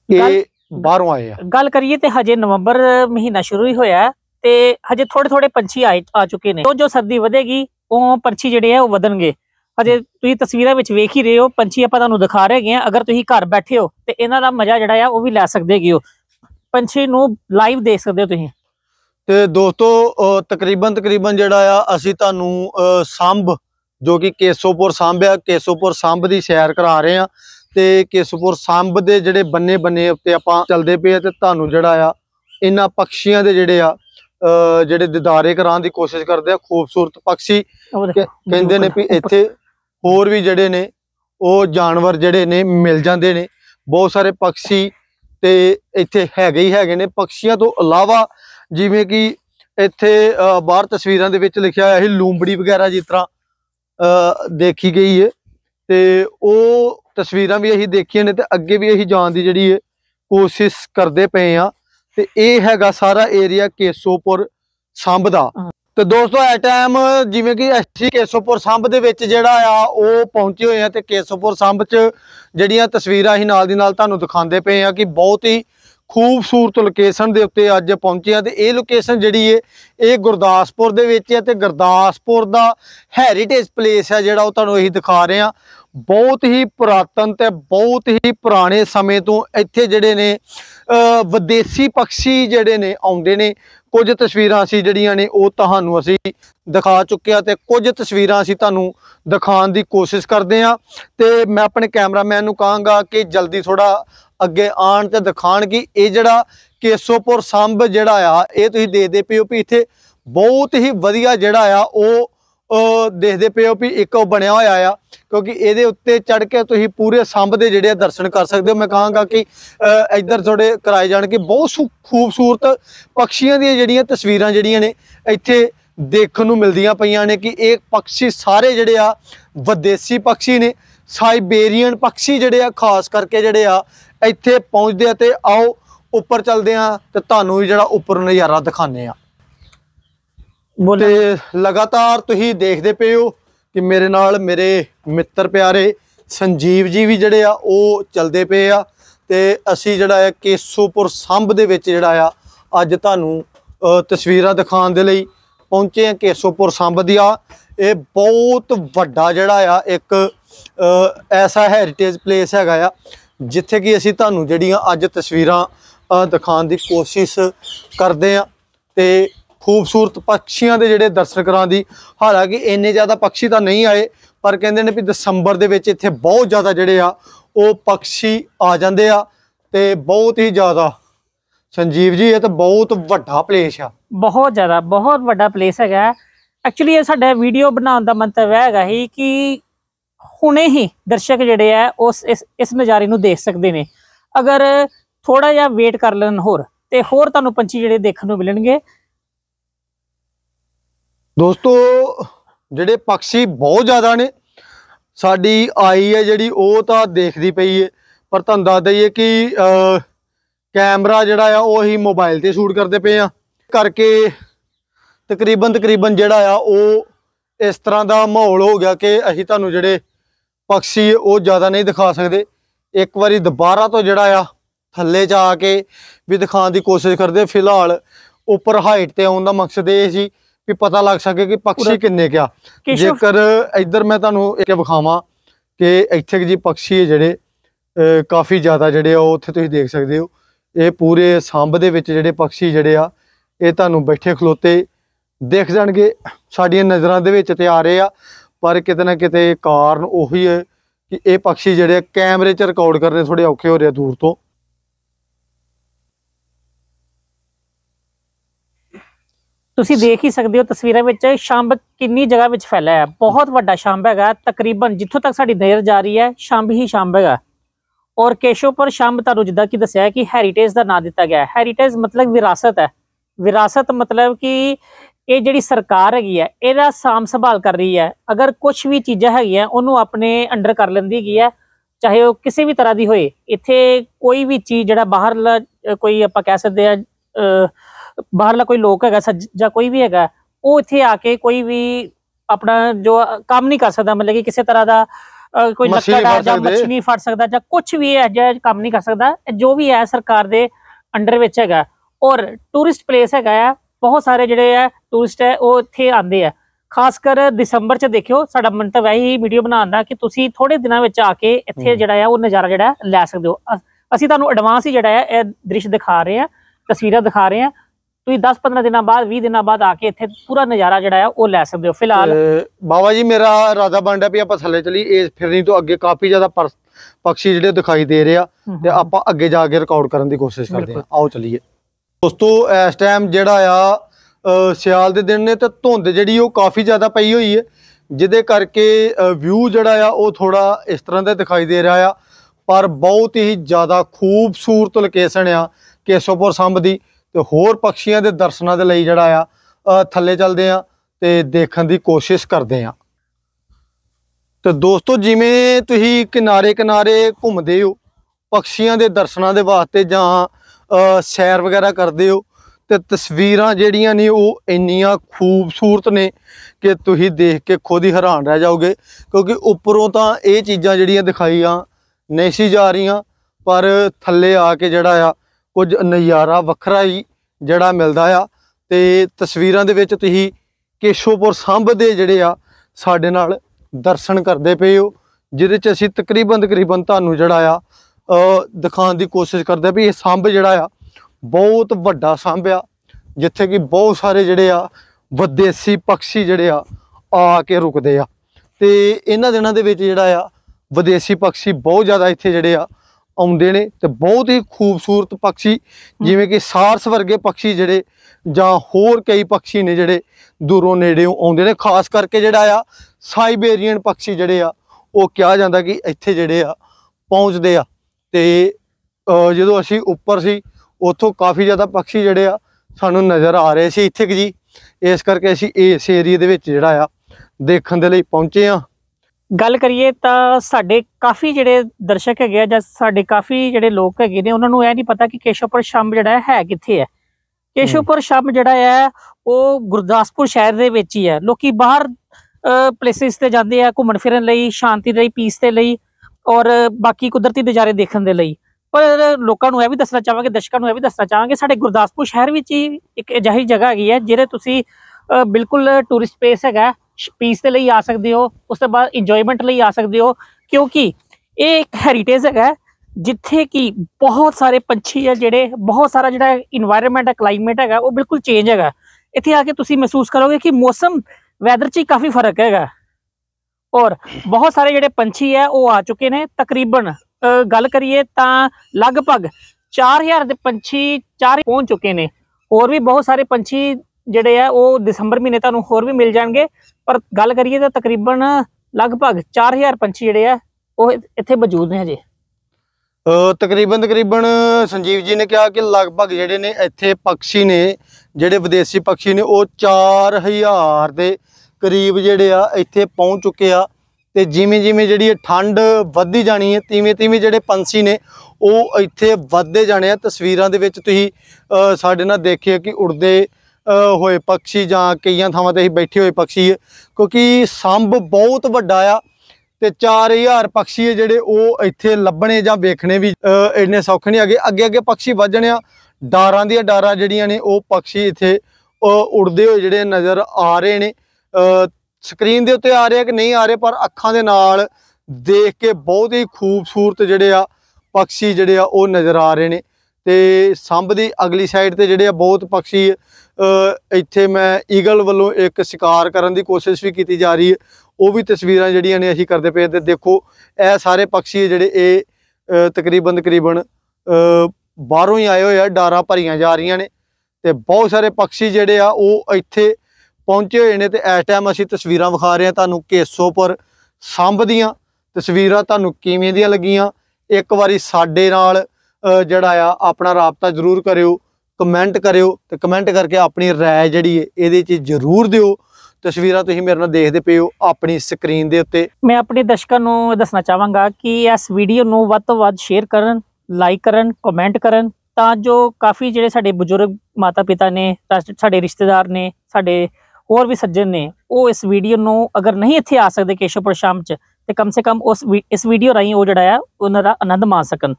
ਇਹ ਬਾਹਰੋਂ ਆਏ ਆ। ਗੱਲ ਕਰੀਏ ਤੇ ਹਜੇ ਨਵੰਬਰ ਮਹੀਨਾ ਸ਼ੁਰੂ ਹੀ ਹੋਇਆ ਹੈ ਤੇ ਹਜੇ ਥੋੜੇ ਥੋੜੇ ਪੰਛੀ ਆ ਚੁੱਕੇ ਨੇ। ਜੋ ਜੋ ਸਰਦੀ ਵਧੇਗੀ ਉਹ ਪੰਛੀ ਜਿਹੜੇ ਆ ਉਹ ਵਧਣਗੇ। ਹਜੇ ਤੁਸੀਂ ਤਸਵੀਰਾਂ ਵਿੱਚ ਵੇਖ ਹੀ ਰਹੇ ਹੋ ਪੰਛੀ ਆਪਾਂ ਤੁਹਾਨੂੰ ਦਿਖਾ ਰਹੇ ਆ। ਅਗਰ ਤੁਸੀਂ ਘਰ ਬੈਠੇ ਹੋ ਤੇ ਇਹਨਾਂ ਦਾ ਮਜ਼ਾ ਜਿਹੜਾ ਆ ਉਹ ਵੀ ਲੈ ਸਕਦੇ ਹੋ। ਪੰਛੀ ਨੂੰ ਲਾਈਵ ਦੇਖ ਸਕਦੇ ਹੋ ਤੁਸੀਂ। ਤੇ ਦੋਸਤੋ ਤਕਰੀਬਨ ਤਕਰੀਬਨ ਜਿਹੜਾ ਆ ਅਸੀਂ ਤੁਹਾਨੂੰ ਸੰਭ ਜੋ ਕਿ ਕੇਸੋਪੁਰ ਸੰਭ ਆ ਕੇਸੋਪੁਰ ਸੰਭ ਦੀ ਸੈਰ ਕਰਾ ਰਹੇ ਆ। ਤੇ ਕੇਸੋਪੁਰ ਸੰਭ ਦੇ ਜਿਹੜੇ ਬੰਨੇ ਬੰਨੇ ਉੱਤੇ ਆਪਾਂ ਚੱਲਦੇ ਪਏ ਆ ਤੇ ਤੁਹਾਨੂੰ ਜਿਹੜਾ ਆ ਇਹਨਾਂ ਪੰਛੀਆਂ ਦੇ ਜਿਹੜੇ ਆ ਜਿਹੜੇ ਦਿਦਾਰੇ ਕਰਾਉਣ ਦੀ ਕੋਸ਼ਿਸ਼ ਕਰਦੇ ਆ ਖੂਬਸੂਰਤ ਪੰਛੀ। ਕਹਿੰਦੇ ਨੇ ਵੀ ਇੱਥੇ ਹੋਰ ਵੀ ਜਿਹੜੇ ਨੇ ਉਹ ਜਾਨਵਰ ਜਿਹੜੇ ਨੇ ਮਿਲ ਜਾਂਦੇ ਨੇ। ਬਹੁਤ ਸਾਰੇ ਪੰਛੀ ਤੇ ਇੱਥੇ ਹੈਗੇ ਹੀ ਹੈਗੇ ਨੇ। ਪੰਛੀਆਂ ਤੋਂ ਇਲਾਵਾ ਜਿਵੇਂ ਕਿ ਇੱਥੇ ਬਾਹਰ ਤਸਵੀਰਾਂ ਦੇ ਵਿੱਚ ਲਿਖਿਆ ਹੋਇਆ ਸੀ ਲੂੰਬੜੀ ਵਗੈਰਾ ਜਿਸ ਤਰ੍ਹਾਂ ਦੇਖੀ ਗਈ ਹੈ ਤੇ ਉਹ ਤਸਵੀਰਾਂ ਵੀ ਅਸੀਂ ਦੇਖੀਆਂ ਨੇ ਤੇ ਅੱਗੇ ਵੀ ਅਸੀਂ ਜਾਣ ਦੀ ਜਿਹੜੀ ਹੈ ਕੋਸ਼ਿਸ਼ ਕਰਦੇ ਪਏ ਆ ਤੇ ਇਹ ਹੈਗਾ ਸਾਰਾ ਏਰੀਆ ਕੇਸੋਪੁਰ ਸੰਭ ਦਾ। ਤੇ ਦੋਸਤੋ ਐ ਟਾਈਮ ਜਿਵੇਂ ਕਿ ਅਸੀਂ ਕੇਸੋਪੁਰ ਸੰਭ ਦੇ ਵਿੱਚ ਜਿਹੜਾ ਆ ਉਹ ਪਹੁੰਚੇ ਹੋਏ ਆ ਤੇ ਕੇਸੋਪੁਰ ਸੰਭ 'ਚ ਜਿਹੜੀਆਂ ਤਸਵੀਰਾਂ ਅਸੀਂ ਨਾਲ ਦੀ ਨਾਲ ਤੁਹਾਨੂੰ ਦਿਖਾਉਂਦੇ ਪਏ ਆ ਕਿ ਬਹੁਤ ਹੀ ਖੂਬਸੂਰਤ ਲੋਕੇਸ਼ਨ ਦੇ ਉੱਤੇ ਅੱਜ ਪਹੁੰਚੇ ਆ ਤੇ ਇਹ ਲੋਕੇਸ਼ਨ ਜਿਹੜੀ ਏ, ਇਹ ਗੁਰਦਾਸਪੁਰ ਦੇ ਵਿੱਚ ਹੈ ਤੇ ਗੁਰਦਾਸਪੁਰ ਦਾ ਹੈਰੀਟੇਜ ਪਲੇਸ ਹੈ ਜਿਹੜਾ ਉਹ ਤੁਹਾਨੂੰ ਅਸੀਂ ਦਿਖਾ ਰਹੇ ਆ ਬਹੁਤ ਹੀ ਪੁਰਾਤਨ ਤੇ ਬਹੁਤ ਹੀ ਪੁਰਾਣੇ ਸਮੇਂ ਤੋਂ ਇੱਥੇ ਜਿਹੜੇ ਨੇ ਵਿਦੇਸ਼ੀ ਪੰਛੀ ਜਿਹੜੇ ਨੇ ਆਉਂਦੇ ਨੇ। ਕੁਝ ਤਸਵੀਰਾਂ ਅਸੀਂ ਜਿਹੜੀਆਂ ਨੇ ਉਹ ਤੁਹਾਨੂੰ ਅਸੀਂ ਦਿਖਾ ਚੁੱਕੇ ਆ ਤੇ ਕੁਝ ਤਸਵੀਰਾਂ ਅਸੀਂ ਤੁਹਾਨੂੰ ਦਿਖਾਉਣ ਦੀ ਕੋਸ਼ਿਸ਼ ਕਰਦੇ ਆ ਤੇ ਮੈਂ ਆਪਣੇ ਕੈਮਰਾਮੈਨ ਨੂੰ ਕਹਾਂਗਾ ਕਿ ਜਲਦੀ ਥੋੜਾ ਅੱਗੇ ਆਣ ਤੇ ਦਿਖਾਣ ਕਿ ਇਹ ਜਿਹੜਾ ਕੇਸੋਪੁਰ ਸੰਭ ਜਿਹੜਾ ਆ, ਇਹ ਤੁਸੀਂ ਦੇਖਦੇ ਪਿਓ ਵੀ ਇੱਥੇ ਬਹੁਤ ਹੀ ਵਧੀਆ ਜਿਹੜਾ ਆ, ਉਹ ਅਹ ਦੇਖਦੇ ਪਏ ਹੋ ਵੀ ਇੱਕ ਉਹ ਬਣਿਆ ਹੋਇਆ ਆ, ਕਿਉਂਕਿ ਇਹਦੇ ਉੱਤੇ ਚੜ ਕੇ ਤੁਸੀਂ ਪੂਰੇ ਸੰਭ ਦੇ ਜਿਹੜੇ ਆ ਦਰਸ਼ਨ ਕਰ ਸਕਦੇ ਹੋ। ਮੈਂ ਕਹਾਂਗਾ ਕਿ ਇੱਧਰ ਤੁਹਾਡੇ ਕਰਾਏ ਜਾਣ ਕਿ ਬਹੁਤ ਸੁ- ਖੂਬਸੂਰਤ ਪੰਛੀਆਂ ਦੀਆਂ ਜਿਹੜੀਆਂ ਤਸਵੀਰਾਂ ਜਿਹੜੀਆਂ ਨੇ ਇੱਥੇ ਦੇਖਣ ਨੂੰ ਮਿਲਦੀਆਂ ਪਈਆਂ ਨੇ ਕਿ ਇਹ ਪੰਛੀ ਸਾਰੇ ਜਿਹੜੇ ਆ ਵਿਦੇਸ਼ੀ ਪੰਛੀ ਨੇ, ਸਾਈਬੇਰੀਅਨ ਪੰਛੀ ਜਿਹੜੇ ਆ, ਖਾਸ ਕਰਕੇ ਜਿਹੜੇ ਆ ਇੱਥੇ ਪਹੁੰਚਦੇ ਆ ਤੇ ਆਓ, ਉੱਪਰ ਚੱਲਦੇ ਆ ਤੇ ਤੁਹਾਨੂੰ ਵੀ ਜਿਹੜਾ ਉੱਪਰ ਨਜ਼ਾਰਾ ਦਿਖਾਣੇ ਆ। ਤੇ ਲਗਾਤਾਰ ਤੁਸੀਂ ਦੇਖਦੇ ਪਏ ਹੋ ਕਿ ਮੇਰੇ ਨਾਲ ਮੇਰੇ ਮਿੱਤਰ ਪਿਆਰੇ ਸੰਜੀਵ ਜੀ ਵੀ ਜਿਹੜੇ ਆ, ਉਹ ਚੱਲਦੇ ਪਏ ਆ ਤੇ ਅਸੀਂ ਜਿਹੜਾ ਹੈ ਕੇਸੂਪੁਰ ਸੰਭ ਦੇ ਵਿੱਚ ਜਿਹੜਾ ਆ, ਅੱਜ ਤੁਹਾਨੂੰ ਤਸਵੀਰਾਂ ਦਿਖਾਉਣ ਦੇ ਲਈ ਪਹੁੰਚੇ ਆ ਕੇਸੂਪੁਰ ਸੰਭ ਦੀਆਂ। ਇਹ ਬਹੁਤ ਵੱਡਾ ਜਿਹੜਾ ਆ, ਇੱਕ ਐਸਾ ਹੈਰੀਟੇਜ ਪਲੇਸ ਹੈਗਾ ਆ, ਜਿੱਥੇ ਕਿ ਅਸੀਂ ਤੁਹਾਨੂੰ ਜਿਹੜੀਆਂ ਅੱਜ ਤਸਵੀਰਾਂ ਦਿਖਾਉਣ ਦੀ ਕੋਸ਼ਿਸ਼ ਕਰਦੇ ਆ ਤੇ ਖੂਬਸੂਰਤ ਪੰਛੀਆਂ ਦੇ ਜਿਹੜੇ ਦਰਸ਼ਕਾਂ ਦੀ ਹਾਲਾਂਕਿ ਇੰਨੇ ਜ਼ਿਆਦਾ ਪੰਛੀ ਤਾਂ ਨਹੀਂ ਆਏ, ਪਰ ਕਹਿੰਦੇ ਨੇ ਵੀ ਦਸੰਬਰ ਦੇ ਵਿੱਚ ਇੱਥੇ ਬਹੁਤ ਜ਼ਿਆਦਾ ਜਿਹੜੇ ਆ, ਉਹ ਪੰਛੀ ਆ ਜਾਂਦੇ ਆ ਤੇ ਬਹੁਤ ਹੀ ਜ਼ਿਆਦਾ। ਸੰਜੀਵ ਜੀ, ਇਹ ਤਾਂ ਬਹੁਤ ਵੱਡਾ ਪਲੇਸ ਆ। ਬਹੁਤ ਜ਼ਿਆਦਾ, ਬਹੁਤ ਵੱਡਾ ਪਲੇਸ ਹੈਗਾ। ਐਕਚੁਅਲੀ ਇਹ ਸਾਡਾ ਵੀਡੀਓ ਬਣਾਉਣ ਦਾ ਮੰਤਵ ਇਹ ਹੈਗਾ ਹੀ ਕਿ ਹੁਣੇ ਹੀ ਦਰਸ਼ਕ ਜਿਹੜੇ ਆ, ਉਸ ਇਸ ਇਸ ਨਜ਼ਾਰੇ ਨੂੰ ਦੇਖ ਸਕਦੇ ਨੇ। ਅਗਰ ਥੋੜਾ ਜਿਹਾ ਵੇਟ ਕਰ ਲੈਣ ਹੋਰ, ਤੇ ਹੋਰ ਤੁਹਾਨੂੰ ਪੰਛੀ ਜਿਹੜੇ ਦੇਖਣ ਨੂੰ ਮਿਲਣਗੇ। ਦੋਸਤੋ, ਜਿਹੜੇ ਪੰਛੀ ਬਹੁਤ ਜ਼ਿਆਦਾ ਨੇ, ਸਾਡੀ ਆਈ ਹੈ ਜਿਹੜੀ, ਉਹ ਤਾਂ ਦੇਖਦੀ ਪਈ ਹੈ ਪਰ ਤੁਹਾਨੂੰ ਦੱਸ ਦਈਏ ਕਿ ਕੈਮਰਾ ਜਿਹੜਾ ਆ, ਉਹ ਹੀ ਮੋਬਾਈਲ ਤੇ ਸ਼ੂਟ ਕਰਦੇ ਪਏ ਆ। ਕਰਕੇ ਤਕਰੀਬਨ ਤਕਰੀਬਨ ਜਿਹੜਾ ਆ, ਉਹ ਇਸ ਤਰ੍ਹਾਂ ਦਾ ਮਾਹੌਲ ਹੋ ਗਿਆ ਕਿ ਅਸੀਂ ਤੁਹਾਨੂੰ ਜਿਹੜੇ ਪੰਛੀ ਉਹ ਜ਼ਿਆਦਾ ਨਹੀਂ ਦਿਖਾ ਸਕਦੇ। ਇੱਕ ਵਾਰੀ ਦੁਬਾਰਾ ਤੋਂ ਜਿਹੜਾ ਆ, ਥੱਲੇ ਜਾ ਕੇ ਵੀ ਦਿਖਾਉਣ ਦੀ ਕੋਸ਼ਿਸ਼ ਕਰਦੇ ਫਿਲਹਾਲ, ਉੱਪਰ ਹਾਈਟ ਤੇ ਆਉਣ ਦਾ ਮਕਸਦ ਇਹ ਸੀ ਵੀ ਪਤਾ ਲੱਗ ਸਕੇ ਕਿ ਪੰਛੀ ਕਿੰਨੇ ਕਿਆ ਜੇਕਰ ਇੱਧਰ ਮੈਂ ਤੁਹਾਨੂੰ ਇੱਕ ਵਿਖਾਵਾਂ ਕਿ ਇੱਥੇ ਕੁ ਜੀ ਪੰਛੀ ਜਿਹੜੇ ਕਾਫੀ ਜ਼ਿਆਦਾ ਜਿਹੜੇ ਆ ਉਹ ਉੱਥੇ ਤੁਸੀਂ ਦੇਖ ਸਕਦੇ ਹੋ। ਇਹ ਪੂਰੇ ਸੰਭ ਦੇ ਵਿੱਚ ਜਿਹੜੇ ਪੰਛੀ ਜਿਹੜੇ ਆ ਇਹ ਤੁਹਾਨੂੰ ਬੈਠੇ ਖਲੋਤੇ ਦਿਖ ਜਾਣਗੇ। ਸਾਡੀਆਂ ਨਜ਼ਰਾਂ ਦੇ ਵਿੱਚ ਤੇ ਆ ਰਹੇ ਆ ਪਰ ਕਿਤੇ ਨਾ ਕਿਤੇ ਕਾਰਨ ਉਹੀ ਹੈ ਕਿ ਇਹ ਪੰਛੀ ਜਿਹੜੇ ਕੈਮਰੇ 'ਚ ਰਿਕਾਰਡ ਕਰਨੇ ਥੋੜੇ ਔਖੇ ਹੋ ਰਹੇ ਦੂਰ ਤੋਂ। ਤੁਸੀਂ ਦੇਖ ਹੀ ਸਕਦੇ ਹੋ ਤਸਵੀਰਾਂ ਵਿੱਚ ਸ਼ੰਭ ਕਿੰਨੀ ਜਗ੍ਹਾ ਵਿੱਚ ਫੈਲਿਆ ਹੈ। ਬਹੁਤ ਵੱਡਾ ਸ਼ੰਭ ਹੈਗਾ। ਤਕਰੀਬਨ ਜਿੱਥੋਂ ਤੱਕ ਸਾਡੀ ਨਜ਼ਰ ਜਾ ਰਹੀ ਹੈ ਸ਼ੰਭ ਹੀ ਸ਼ੰਭ ਹੈਗਾ। ਔਰ ਕੇਸ਼ਵਪੁਰ ਸ਼ੰਭ ਤੁਹਾਨੂੰ ਜਿੱਦਾਂ ਕਿ ਦੱਸਿਆ ਕਿ ਹੈਰੀਟੇਜ ਦਾ ਨਾਂ ਦਿੱਤਾ ਗਿਆ ਹੈ। ਹੈਰੀਟੇਜ ਮਤਲਬ ਵਿਰਾਸਤ ਹੈ। ਵਿਰਾਸਤ ਮਤਲਬ ਕਿ ਇਹ ਜਿਹੜੀ ਸਰਕਾਰ ਹੈਗੀ ਹੈ ਇਹਦਾ ਸਾਂਭ ਸੰਭਾਲ ਕਰ ਰਹੀ ਹੈ। ਅਗਰ ਕੁਝ ਵੀ ਚੀਜ਼ਾਂ ਹੈਗੀਆਂ ਉਹਨੂੰ ਆਪਣੇ ਅੰਡਰ ਕਰ ਲੈਂਦੀ ਹੈਗੀ ਹੈ ਚਾਹੇ ਉਹ ਕਿਸੇ ਵੀ ਤਰ੍ਹਾਂ ਦੀ ਹੋਏ। ਇੱਥੇ ਕੋਈ ਵੀ ਚੀਜ਼ ਜਿਹੜਾ ਬਾਹਰਲਾ ਕੋਈ ਆਪਾਂ ਕਹਿ ਸਕਦੇ ਆ ਬਾਹਰਲਾ ਕੋਈ ਲੋਕ ਹੈਗਾ ਸੱਜ ਜਾਂ ਕੋਈ ਵੀ ਹੈਗਾ ਉਹ ਇੱਥੇ ਆ ਕੇ ਕੋਈ ਵੀ ਆਪਣਾ ਜੋ ਕੰਮ ਨਹੀਂ ਕਰ ਸਕਦਾ ਮਤਲਬ ਕਿ ਕਿਸੇ ਤਰ੍ਹਾਂ ਦਾ ਕੋਈ ਲੱਕੜ ਜਾਂ। ਮੱਛੀ ਨਹੀਂ ਫੜ ਸਕਦਾ ਜਾਂ ਕੁਝ ਵੀ ਹੈ ਜਿਹੜਾ ਕੰਮ ਨਹੀਂ ਕਰ ਸਕਦਾ ਜੋ ਵੀ ਹੈ ਸਰਕਾਰ ਦੇ ਅੰਡਰ ਵਿੱਚ ਹੈਗਾ ਔਰ ਟੂਰਿਸਟ ਪਲੇਸ ਹੈਗਾ ਆ ਬਹੁਤ ਸਾਰੇ ਜਿਹੜੇ ਆ ਟੂਰਿਸਟ ਹੈ ਉਹ ਇੱਥੇ ਆਉਂਦੇ ਆ ਖਾਸ ਕਰ ਦਸੰਬਰ ਚ ਦੇਖਿਓ ਸਾਡਾ ਮੰਤਵ ਹੈ ਹੀ ਵੀਡੀਓ ਬਣਾਉਣ ਦਾ ਕਿ ਤੁਸੀਂ ਥੋੜੇ ਦਿਨਾਂ ਵਿੱਚ ਆ ਕੇ ਇੱਥੇ। ਜਿਹੜਾ ਆ ਉਹ ਨਜ਼ਾਰਾ ਜਿਹੜਾ ਲੈ ਸਕਦੇ ਹੋ ਅਸੀਂ ਤੁਹਾਨੂੰ ਐਡਵਾਂਸ ਹੀ ਜਿਹੜਾ ਆ ਇਹ ਦ੍ਰਿਸ਼ ਦਿਖਾ ਰਹੇ ਆ ਤਸਵੀਰਾਂ ਦਿਖਾ ਰਹੇ ਆ ਤੁਸੀਂ 10-15 ਦਿਨਾਂ ਬਾਅਦ 20 ਦਿਨਾਂ ਬਾਅਦ ਆ ਕੇ ਇੱਥੇ ਪੂਰਾ ਨਜ਼ਾਰਾ ਜਿਹੜਾ ਆ ਉਹ ਲੈ ਸਕਦੇ ਹੋ। ਫਿਲਹਾਲ ਬਾਬਾ ਜੀ ਮੇਰਾ ਇਰਾਦਾ ਬਣਦਾ ਵੀ ਆਪਾਂ ਥੱਲੇ ਚਲੀ ਇਸ ਫਿਰਨੀ ਤੋਂ ਅੱਗੇ ਕਾਫੀ ਜ਼ਿਆਦਾ ਪੰਛੀ ਜਿਹੜੇ ਦਿਖਾਈ ਦੇ ਰਹੇ ਆ ਤੇ ਆਪਾਂ ਅੱਗੇ ਜਾ ਕੇ ਰਿਕਾਰਡ ਕਰਨ ਦੀ ਕੋਸ਼ਿਸ਼ ਕਰਦੇ ਹਾਂ। ਆਓ ਚਲੀਏ। ਦੋਸਤੋ ਇਸ ਟਾਈਮ ਜਿਹੜਾ ਆ ਸਿਆਲ ਦੇ ਦਿਨ ਨੇ ਤੇ ਧੁੰਦ ਜਿਹੜੀ ਉਹ ਕਾਫੀ ਜ਼ਿਆਦਾ ਪਈ ਹੋਈ ਹੈ। ਜਿਹਦੇ ਕਰਕੇ ਵਿਊ ਜਿਹੜਾ ਆ ਉਹ ਥੋੜਾ ਇਸ ਤਰ੍ਹਾਂ ਦਾ ਦਿਖਾਈ ਦੇ ਰਿਹਾ ਆ। ਪਰ ਬਹੁਤ ਹੀ ਜ਼ਿਆਦਾ ਖੂਬਸੂਰਤ ਲੋਕੇਸ਼ਨ ਆ ਕੇਸ਼ਵਪੁਰ ਸੰਭ ਦੀ। ਤੇ ਹੋਰ ਪੰਛੀਆਂ ਦੇ ਦਰਸ਼ਨਾਂ ਦੇ ਲਈ ਜਿਹੜਾ ਆ ਥੱਲੇ ਚੱਲਦੇ ਆ ਤੇ ਦੇਖਣ ਦੀ ਕੋਸ਼ਿਸ਼ ਕਰਦੇ ਆ। ਤੇ ਦੋਸਤੋ, ਜਿਵੇਂ ਤੁਸੀਂ ਕਿਨਾਰੇ ਕਿਨਾਰੇ ਘੁੰਮਦੇ ਹੋ ਪੰਛੀਆਂ ਦੇ ਦਰਸ਼ਨਾਂ ਦੇ ਵਾਸਤੇ ਜਾਂ ਸੈਰ ਵਗੈਰਾ ਕਰਦੇ ਹੋ, ਤੇ ਤਸਵੀਰਾਂ ਜਿਹੜੀਆਂ ਨੇ ਉਹ ਇੰਨੀਆਂ ਖੂਬਸੂਰਤ ਨੇ ਕਿ ਤੁਸੀਂ ਦੇਖ ਕੇ ਖੁਦ ਹੀ ਹੈਰਾਨ ਰਹਿ ਜਾਓਗੇ, ਕਿਉਂਕਿ ਉੱਪਰੋਂ ਤਾਂ ਇਹ ਚੀਜ਼ਾਂ ਜਿਹੜੀਆਂ ਦਿਖਾਈਆਂ ਨਹੀਂ ਸੀ ਜਾ ਰਹੀਆਂ, ਪਰ ਥੱਲੇ ਆ ਕੇ ਜਿਹੜਾ ਆ ਕੁਝ ਨਜ਼ਾਰਾ ਵੱਖਰਾ ਹੀ ਜਿਹੜਾ ਮਿਲਦਾ ਆ। ਤੇ ਤਸਵੀਰਾਂ ਦੇ ਵਿੱਚ ਤੁਸੀਂ ਕੇਸ਼ੋਪੁਰ ਸੰਭ ਦੇ ਜਿਹੜੇ ਆ, ਸਾਡੇ ਨਾਲ ਦਰਸ਼ਨ ਕਰਦੇ ਪਏ ਹੋ, ਜਿਹਦੇ ਚ ਅਸੀਂ ਤਕਰੀਬਨ ਤਕਰੀਬਨ ਤੁਹਾਨੂੰ ਜਿਹੜਾ ਆ ਦਿਖਾਉਣ ਦੀ ਕੋਸ਼ਿਸ਼ ਕਰਦੇ ਵੀ ਇਹ ਸੰਭ ਜਿਹੜਾ ਆ, ਬਹੁਤ ਵੱਡਾ ਸੰਭ ਆ, ਜਿੱਥੇ ਕਿ ਬਹੁਤ ਸਾਰੇ ਜਿਹੜੇ ਆ, ਵਿਦੇਸੀ ਪੰਛੀ ਜਿਹੜੇ ਆ ਆ ਕੇ ਰੁਕਦੇ ਆ। ਤੇ ਇਹਨਾਂ ਦਿਨਾਂ ਦੇ ਵਿੱਚ ਜਿਹੜਾ ਆ, ਵਿਦੇਸੀ ਪੰਛੀ ਬਹੁਤ ਜ਼ਿਆਦਾ ਇੱਥੇ ਜਿਹੜੇ ਆ ਆਉਂਦੇ ਨੇ ਤੇ ਬਹੁਤ ਹੀ ਖੂਬਸੂਰਤ ਪੰਛੀ ਜਿਵੇਂ ਕਿ ਸਾਰਸ ਵਰਗੇ ਪੰਛੀ ਜਿਹੜੇ ਜਾਂ ਹੋਰ ਕਈ ਪੰਛੀ ਨੇ ਜਿਹੜੇ ਦੂਰੋਂ ਨੇੜੇੋਂ ਆਉਂਦੇ ਨੇ। ਖਾਸ ਕਰਕੇ ਜਿਹੜਾ ਆ ਸਾਈਬੇਰੀਅਨ ਪੰਛੀ ਜਿਹੜੇ ਆ ਉਹ ਕਿਹਾ ਜਾਂਦਾ ਕਿ ਇੱਥੇ ਜਿਹੜੇ ਆ ਪਹੁੰਚਦੇ ਆ। ਤੇ ਜਦੋਂ ਅਸੀਂ ਉੱਪਰ ਸੀ ਉੱਥੋਂ ਕਾਫੀ ਜ਼ਿਆਦਾ ਪੰਛੀ ਜਿਹੜੇ ਆ ਸਾਨੂੰ ਨਜ਼ਰ ਆ ਰਹੇ ਸੀ ਇੱਥੇ ਕਿ ਜੀ। ਇਸ ਕਰਕੇ ਅਸੀਂ ਇਸ ਏਰੀਆ ਦੇ ਵਿੱਚ ਜਿਹੜਾ ਆ ਦੇਖਣ ਦੇ ਲਈ ਪਹੁੰਚੇ ਆ ਗੱਲ ਕਰੀਏ ਤਾਂ ਸਾਡੇ ਕਾਫੀ ਜਿਹੜੇ ਦਰਸ਼ਕ ਹੈਗੇ ਆ ਜਾਂ ਸਾਡੇ ਕਾਫੀ ਜਿਹੜੇ ਲੋਕ ਹੈਗੇ ਨੇ ਉਹਨਾਂ ਨੂੰ ਇਹ ਨਹੀਂ ਪਤਾ ਕਿ ਕੇਸ਼ਵਪੁਰ ਸ਼ੰਭ ਜਿਹੜਾ ਹੈ, ਕਿੱਥੇ ਹੈ। ਕੇਸ਼ਵਪੁਰ ਸ਼ੰਭ ਜਿਹੜਾ ਹੈ ਉਹ ਗੁਰਦਾਸਪੁਰ ਸ਼ਹਿਰ ਦੇ ਵਿੱਚ ਹੀ ਹੈ। ਲੋਕੀ ਬਾਹਰ ਪਲੇਸਿਸ ਤੇ ਜਾਂਦੇ ਆ ਘੁੰਮਣ ਫਿਰਨ ਲਈ ਸ਼ਾਂਤੀ ਲਈ ਪੀਸ ਦੇ ਲਈ ਔਰ ਬਾਕੀ ਕੁਦਰਤੀ ਨਜ਼ਾਰੇ ਦੇਖਣ ਦੇ ਲਈ। ਪਰ ਲੋਕਾਂ ਨੂੰ ਇਹ ਵੀ ਦੱਸਣਾ ਚਾਹਾਂਗੇ ਦਰਸ਼ਕਾਂ ਨੂੰ ਇਹ ਵੀ ਦੱਸਣਾ ਚਾਹਾਂਗੇ ਸਾਡੇ ਗੁਰਦਾਸਪੁਰ ਸ਼ਹਿਰ ਵਿੱਚ ਹੀ ਇੱਕ ਅਜਿਹੀ ਜਗ੍ਹਾ ਹੈਗੀ ਹੈ ਜਿਹੜੇ ਤੁਸੀਂ ਬਿਲਕੁਲ ਟੂਰਿਸਟ ਪਲੇਸ ਹੈਗਾ। ਪੀਸ ਦੇ ਲਈ ਆ ਸਕਦੇ ਹੋ, ਉਸ ਤੋਂ ਬਾਅਦ ਇੰਜੋਏਮੈਂਟ ਲਈ ਆ ਸਕਦੇ ਹੋ, ਕਿਉਂਕਿ ਇਹ ਇੱਕ ਹੈਰੀਟੇਜ ਹੈਗਾ ਜਿੱਥੇ ਕਿ ਬਹੁਤ ਸਾਰੇ ਪੰਛੀ ਹੈ ਜਿਹੜੇ, ਬਹੁਤ ਸਾਰਾ ਜਿਹੜਾ এনवायरमेंट ਹੈ ਕਲਾਈਮੇਟ ਹੈਗਾ, ਉਹ ਬਿਲਕੁਲ ਚੇਂਜ ਹੈਗਾ। ਇੱਥੇ ਆ ਕੇ ਤੁਸੀਂ ਮਹਿਸੂਸ ਕਰੋਗੇ ਕਿ ਮੌਸਮ ਵੈਦਰ 'ਚ ਹੀ ਕਾਫੀ ਫ਼ਰਕ ਹੈਗਾ। ਔਰ ਬਹੁਤ ਸਾਰੇ ਜਿਹੜੇ ਪੰਛੀ ਹੈ, ਉਹ ਆ ਚੁੱਕੇ ਨੇ, ਤਕਰੀਬਨ ਗੱਲ ਕਰੀਏ ਤਾਂ ਲਗਭਗ 4000 ਦੇ ਪੰਛੀ ਚਾਰ ਪਹੁੰਚ ਚੁੱਕੇ ਨੇ। ਹੋਰ ਵੀ ਬਹੁਤ ਸਾਰੇ ਪੰਛੀ ਜਿਹੜੇ ਆ, ਉਹ ਦਸੰਬਰ ਮਹੀਨੇ ਤੁਹਾਨੂੰ ਹੋਰ ਵੀ ਮਿਲ ਜਾਣਗੇ। ਪਰ ਗੱਲ ਕਰੀਏ ਤਾਂ ਤਕਰੀਬਨ ਲਗਭਗ 4000 ਪੰਛੀ ਜਿਹੜੇ ਆ, ਉਹ ਇੱਥੇ ਮੌਜੂਦ ਨੇ ਹਜੇ। ਤਕਰੀਬਨ ਤਕਰੀਬਨ ਸੰਜੀਵ ਜੀ ਨੇ ਕਿਹਾ ਕਿ ਲਗਭਗ ਜਿਹੜੇ ਨੇ ਇੱਥੇ ਪੰਛੀ ਨੇ, ਜਿਹੜੇ ਵਿਦੇਸ਼ੀ ਪੰਛੀ ਨੇ, ਉਹ 4000 ਦੇ ਕਰੀਬ ਜਿਹੜੇ ਆ, ਇੱਥੇ ਪਹੁੰਚ ਚੁੱਕੇ ਆ। ਤੇ ਜਿਵੇਂ ਜਿਵੇਂ ਜਿਹੜੀ ਇਹ ਠੰਡ ਵੱਧਦੀ ਜਾਣੀ ਹੈ, ਤਿਵੇਂ ਤਿਵੇਂ ਜਿਹੜੇ ਪੰਛੀ ਨੇ, ਉਹ ਇੱਥੇ ਵੱਧਦੇ ਜਾਣੇ ਆ। ਤਸਵੀਰਾਂ ਦੇ ਵਿੱਚ ਤੁਸੀਂ ਸਾਡੇ ਨਾਲ ਦੇਖਿਆ ਕਿ ਉੜਦੇ ਹੋਏ ਪੰਛੀ ਜਾਂ ਕਈਆਂ ਥਾਵਾਂ ਤੇ ਅਸੀਂ ਬੈਠੇ ਹੋਏ ਪੰਛੀ ਕਿਉਂਕਿ ਸੰਭ ਬਹੁਤ ਵੱਡਾ ਆ ਤੇ 4000 ਪੰਛੀ ਹੈ ਜਿਹੜੇ ਉਹ ਇੱਥੇ ਲੱਭਣੇ ਜਾਂ ਵੇਖਣੇ ਵੀ ਇੰਨੇ ਸੌਖੇ ਨਹੀਂ ਹੈਗੇ। ਅੱਗੇ ਅੱਗੇ ਪੰਛੀ ਵੱਜਣੇ ਆ ਡਾਰਾਂ ਦੀਆਂ ਡਾਰਾਂ ਜਿਹੜੀਆਂ ਨੇ ਉਹ ਪੰਛੀ ਇੱਥੇ ਅ, ਉੜਦੇ ਹੋਏ ਜਿਹੜੇ ਨਜ਼ਰ ਆ ਰਹੇ ਨੇ। ਸਕਰੀਨ ਦੇ ਉੱਤੇ ਆ ਰਹੇ ਆ ਕਿ ਨਹੀਂ ਆ ਰਹੇ ਪਰ ਅੱਖਾਂ ਦੇ ਨਾਲ ਦੇਖ ਕੇ ਬਹੁਤ ਹੀ ਖੂਬਸੂਰਤ ਜਿਹੜੇ ਆ ਪੰਛੀ ਜਿਹੜੇ ਆ ਉਹ ਨਜ਼ਰ ਆ ਰਹੇ ਨੇ। ਤੇ ਸੰਭ ਦੀ ਅਗਲੀ ਸਾਈਡ ਤੇ ਜਿਹੜੇ ਆ ਬਹੁਤ ਪੰਛੀ ਇੱਥੇ ਮੈਂ ਈਗਲ ਵੱਲੋਂ ਇੱਕ ਸ਼ਿਕਾਰ ਕਰਨ ਦੀ ਕੋਸ਼ਿਸ਼ ਵੀ ਕੀਤੀ ਜਾ ਰਹੀ ਹੈ। ਉਹ ਵੀ ਤਸਵੀਰਾਂ ਜਿਹੜੀਆਂ ਨੇ ਅਸੀਂ ਕਰਦੇ ਪਏ ਤੇ ਦੇਖੋ, ਇਹ ਸਾਰੇ ਪੰਛੀ ਜਿਹੜੇ ਇਹ ਤਕਰੀਬਨ ਤਕਰੀਬਨ ਬਾਹਰੋਂ ਹੀ ਆਏ ਹੋਏ ਆ, ਡਾਰਾਂ ਭਰੀਆਂ ਜਾ ਰਹੀਆਂ ਨੇ ਤੇ ਬਹੁਤ ਸਾਰੇ ਪੰਛੀ ਜਿਹੜੇ ਆ ਉਹ ਇੱਥੇ ਪਹੁੰਚੇ ਹੋਏ ਨੇ ਤੇ ਇਸ ਟਾਈਮ ਅਸੀਂ ਤਸਵੀਰਾਂ ਵਿਖਾ ਰਹੇ ਹਾਂ ਤੁਹਾਨੂੰ ਕੇਸੋਪੁਰ ਸੰਭ ਦੀਆਂ। ਤਸਵੀਰਾਂ ਤੁਹਾਨੂੰ ਕਿਵੇਂ ਦੀਆਂ ਲੱਗੀਆਂ? ਇੱਕ ਵਾਰੀ ਸਾਡੇ ਨਾਲ ਜਿਹੜਾ ਆ ਆਪਣਾ ਰਾਬਤਾ ਜ਼ਰੂਰ ਕਰਿਓ। ਕਮੈਂਟ ਕਰਿਓ ਤੇ ਕਮੈਂਟ ਕਰਕੇ ਆਪਣੀ ਰਾਏ ਜਿਹੜੀ ਹੈ ਇਹਦੇ 'ਚ ਜ਼ਰੂਰ ਦਿਓ। ਤਸਵੀਰਾਂ ਤੁਸੀਂ ਮੇਰੇ ਨਾਲ ਦੇਖਦੇ ਪਏ ਹੋ ਆਪਣੀ ਸਕਰੀਨ ਦੇ ਉੱਤੇ। ਮੈਂ ਆਪਣੇ ਦਰਸ਼ਕਾਂ ਨੂੰ ਇਹ ਦੱਸਣਾ ਚਾਹਾਂਗਾ ਕਿ ਇਸ ਵੀਡੀਓ ਨੂੰ ਵੱਧ ਤੋਂ ਵੱਧ ਸ਼ੇਅਰ ਕਰਨ ਲਾਈਕ ਕਰਨ ਕਮੈਂਟ ਕਰਨ ਤਾਂ ਜੋ ਕਾਫੀ ਜਿਹੜੇ ਸਾਡੇ ਬਜ਼ੁਰਗ ਮਾਤਾ ਪਿਤਾ ਨੇ ਸਾਡੇ ਰਿਸ਼ਤੇਦਾਰ ਨੇ, ਸਾਡੇ ਹੋਰ ਵੀ ਸੱਜਣ ਨੇ, ਉਹ ਇਸ ਵੀਡੀਓ ਨੂੰ ਅਗਰ ਨਹੀਂ ਇੱਥੇ ਆ ਸਕਦੇ ਕੇਸ਼ਵਪੁਰ ਸ਼ਾਮ ਚ, ਤੇ ਕਮ ਸੇ ਕਮ ਉਸ ਵੀ- ਇਸ ਵੀਡੀਓ ਰਾਹੀਂ ਉਹ ਜਿਹੜਾ ਆ, ਉਹਨਾਂ ਦਾ ਆਨੰਦ ਮਾਣ ਸਕਣ।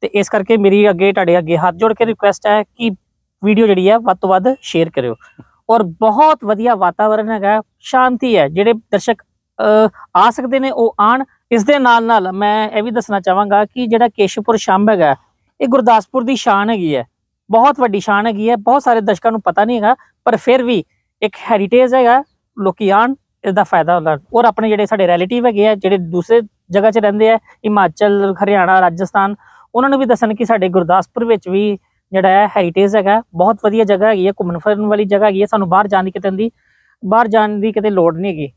ਤੇ ਇਸ ਕਰਕੇ ਮੇਰੀ ਅੱਗੇ, ਤੁਹਾਡੇ ਅੱਗੇ ਹੱਥ ਜੋੜ ਕੇ ਰਿਕੁਐਸਟ ਹੈ ਕਿ ਵੀਡੀਓ ਜਿਹੜੀ ਆ, ਵੱਧ ਤੋਂ ਵੱਧ ਸ਼ੇਅਰ ਕਰਿਓ। ਔਰ ਬਹੁਤ ਵਧੀਆ ਵਾਤਾਵਰਨ ਹੈਗਾ, ਸ਼ਾਂਤੀ ਹੈ, ਜਿਹੜੇ ਦਰਸ਼ਕ ਆ ਸਕਦੇ ਨੇ, ਉਹ ਆਣ ਇਸ ਦੇ ਨਾਲ ਨਾਲ ਮੈਂ ਇਹ ਵੀ ਦੱਸਣਾ ਚਾਹਾਂਗਾ ਕਿ ਜਿਹੜਾ ਕੇਸ਼ਵਪੁਰ ਸ਼ੰਭ ਹੈਗਾ, ਇਹ ਗੁਰਦਾਸਪੁਰ ਦੀ ਸ਼ਾਨ ਹੈਗੀ ਹੈ। ਬਹੁਤ ਵੱਡੀ ਸ਼ਾਨ ਹੈਗੀ ਹੈ, ਬਹੁਤ ਸਾਰੇ ਦਰਸ਼ਕਾਂ ਨੂੰ ਪਤਾ ਨਹੀਂ ਹੈਗਾ, ਪਰ ਫਿਰ ਵੀ ਇੱਕ ਹੈਰੀਟੇਜ ਹੈਗਾ, ਲੋਕੀ ਆਣ ਇਸ ਦਾ ਫਾਇਦਾ ਲੈਣ ਔਰ ਆਪਣੇ ਜਿਹੜੇ ਸਾਡੇ ਰਿਲੇਟਿਵ ਹੈਗੇ ਆ, ਜਿਹੜੇ ਦੂਸਰੇ ਜਗ੍ਹਾ 'ਚ ਰਹਿੰਦੇ ਆ, ਹਿਮਾਚਲ, ਹਰਿਆਣਾ, ਰਾਜਸਥਾਨ, ਉਹਨਾਂ ਨੂੰ ਵੀ ਦੱਸਣ ਕਿ ਸਾਡੇ ਗੁਰਦਾਸਪੁਰ ਵਿੱਚ ਵੀ ਜਿਹੜਾ ਹੈ ਹੈਰੀਟੇਜ ਹੈਗਾ, ਬਹੁਤ ਵਧੀਆ ਜਗ੍ਹਾ ਹੈਗੀ ਹੈ, ਘੁੰਮਣ ਫਿਰਨ ਵਾਲੀ ਜਗ੍ਹਾ ਹੈਗੀ ਹੈ, ਸਾਨੂੰ ਬਾਹਰ ਜਾਣ ਦੀ ਕਿਤੇ ਦੀ ਬਾਹਰ ਜਾਣ ਦੀ ਕਿਤੇ ਲੋੜ ਨਹੀਂ ਹੈਗੀ।